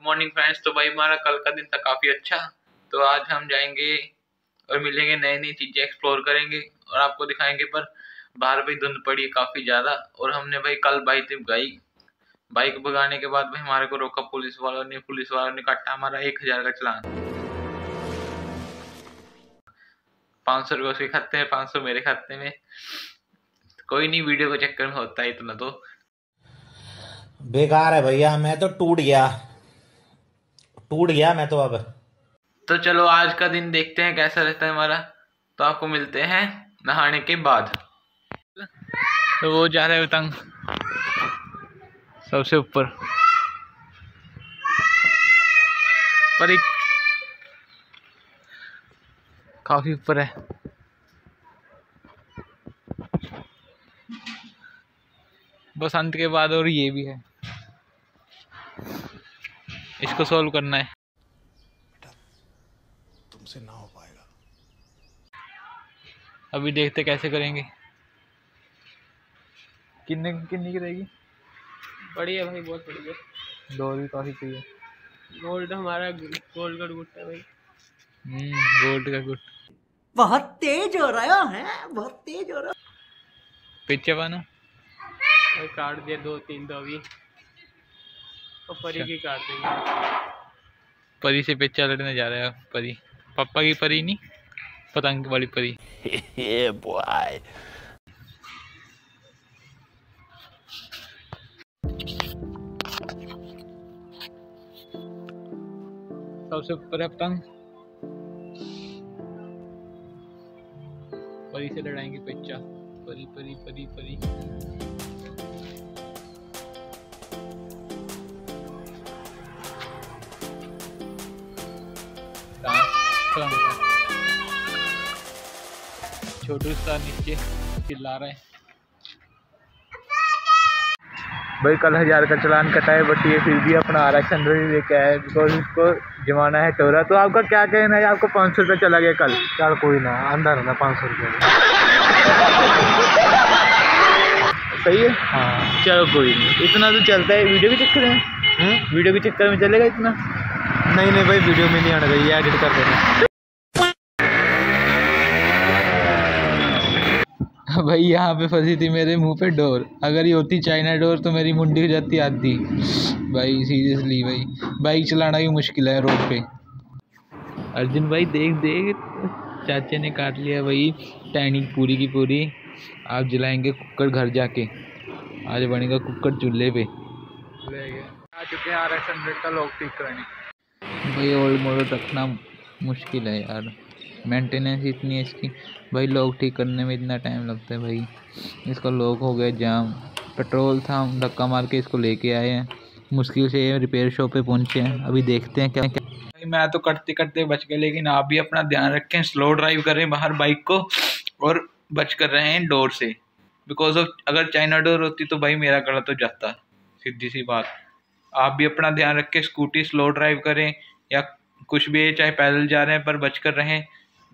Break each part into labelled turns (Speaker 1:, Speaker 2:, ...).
Speaker 1: Morning friends तो भाई हमारा कल का दिन था काफ़ी अच्छा। तो आज हम जाएँगे और मिलेंगे नई नई चीज़ें एक्सप्लोर करेंगे और आपको दिखाएँगे, पर बाहर भी धुंध पड़ी है काफ़ी ज़्यादा और हमने भाई कल बाइक गई। बाइक भगाने के बाद भाई हमारे को रोका पुलिस वालों ने। पुलिस वालों ने काटा हमारा एक हज़ार का चलान। पाँच सौ रुपये उसके खाते में, पाँच सौ मेरे खाते में। कोई नहीं, वीडियो के चक्कर में होता है इतना तो।
Speaker 2: बेकार है भैया, मैं तो टूट गया। टूट गया मैं तो अब।
Speaker 1: तो चलो, आज का दिन देखते हैं कैसा रहता है हमारा। तो आपको मिलते हैं नहाने के बाद। तो वो जा रहे उतंग। सबसे ऊपर। पर एक काफ़ी ऊपर है। बसंत के बाद और ये भी है। इसको सॉल्व करना है।
Speaker 2: तुमसे ना हो पाएगा।
Speaker 1: अभी देखते कैसे करेंगे। कितने कितनी की रहेगी?
Speaker 3: बढ़िया भाई बहुत बढ़िया
Speaker 1: दो भी काफ़ी चाहिए
Speaker 3: गोल्ड हमारा गोल्ड का गुट है भाई।
Speaker 1: हम्म गोल्ड का गुट।
Speaker 4: बहुत तेज हो रहा है बहुत तेज हो रहा
Speaker 1: पीछे बना
Speaker 3: भाई काट दिया दो तीन दो अभी। और परी की काट देंगे
Speaker 1: परी से पेचा लड़ने जा रहा है परी। पापा की परी नहीं? पतंग वाली परी।
Speaker 2: बॉय
Speaker 1: सबसे ऊपर है पतंग। परी से लड़ाएँगे पेचा परी परी परी परी। छोटू सा नीचे चिल्ला रहे हैं। भाई कल हज़ार का चलान कटा है बट ये फिर भी अपना आरक्षण लेके आया है। बिकॉज़ इसको जमाना है टोरा। तो आपका क्या कहना है? आपको पाँच सौ रुपये चला गया कल?
Speaker 2: चल कोई ना अंदर ना पाँच सौ रुपये।
Speaker 1: सही है? हाँ। चलो कोई नहीं। इतना तो चलता है। वीडियो के चक्कर में
Speaker 2: हम्म?
Speaker 1: वीडियो के चक्कर में चलेगा इतना?
Speaker 2: नहीं नहीं भाई वीडियो में नहीं आना चाहिए एडिट कर देना।
Speaker 1: भाई यहाँ पे फंसी थी मेरे मुँह पे डोर। अगर ये होती चाइना डोर तो मेरी मुंडी हो जाती आधी। भाई सीरियसली भाई। बाइक चलाना भी मुश्किल है रोड पे। अर्जुन भाई, देख देख। चाचे ने काट लिया भाई टैनी पूरी की पूरी। आप जलाएँगे कुकर घर जाके। आज बनेगा कुकर चूल्हे पे। आ चुके हैं आर का लॉक ठीक करने। भाई ओल्ड मॉडल रखना मुश्किल है यार। मेंटेनेंस इतनी है इसकी। भाई लोग ठीक करने में इतना टाइम लगता है भाई। इसका लॉक हो गया जाम पेट्रोल था हम धक्का मार के इसको लेके आए हैं। मुश्किल से ये रिपेयर शॉप पे पहुँचे हैं। अभी देखते हैं क्या क्या भाई मैं तो करते करते बच गए लेकिन आप भी अपना ध्यान रखें। स्लो ड्राइव करें बाहर बाइक को और बच कर रहे हैं डोर से। बिकॉज़ ऑफ़ अगर चाइना डोर होती तो भाई मेरा गला तो जाता। सीधी सी बात। आप भी अपना ध्यान रखें। स्कूटी स्लो ड्राइव करें या कुछ भी चाहे पैदल जा रहे हैं पर बच कर रहें।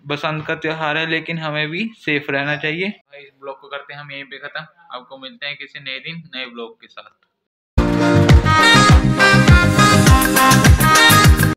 Speaker 1: बसंत का त्यौहार है, लेकिन हमें भी सेफ़ रहना चाहिए। इस ब्लॉग को करते हैं हम यहीं पे खत्म। आपको मिलते हैं किसी नए दिन, नए ब्लॉग के साथ।